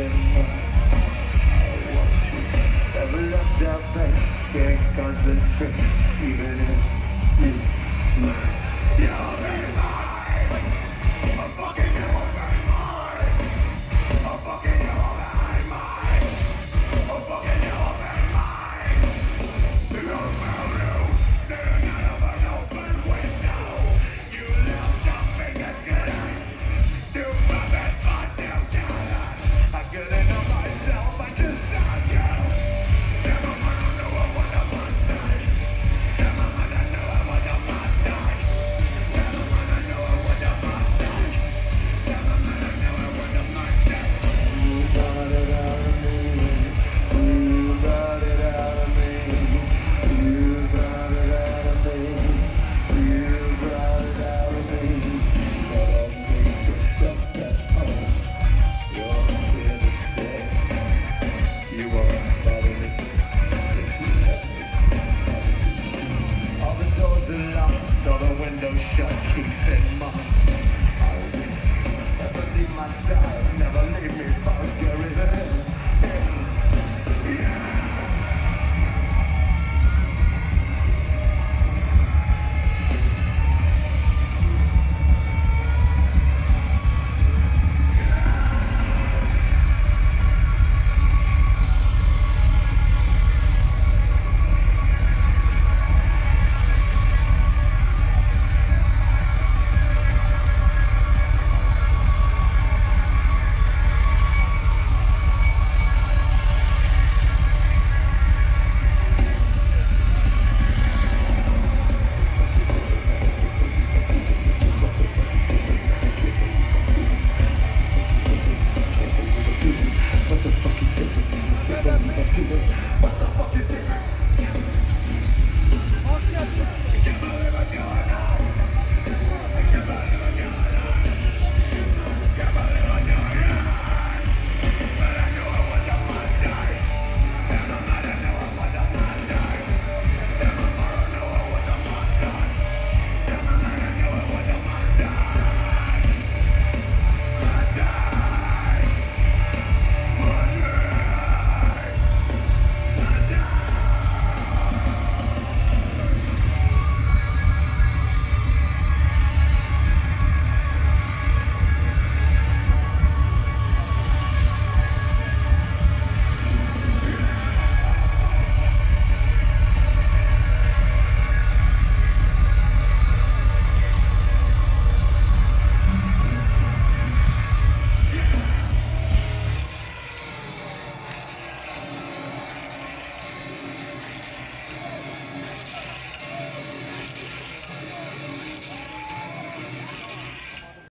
in mind I want you Never let that Can't concentrate Even if shut, keep in mind. I will never leave my side, never leave me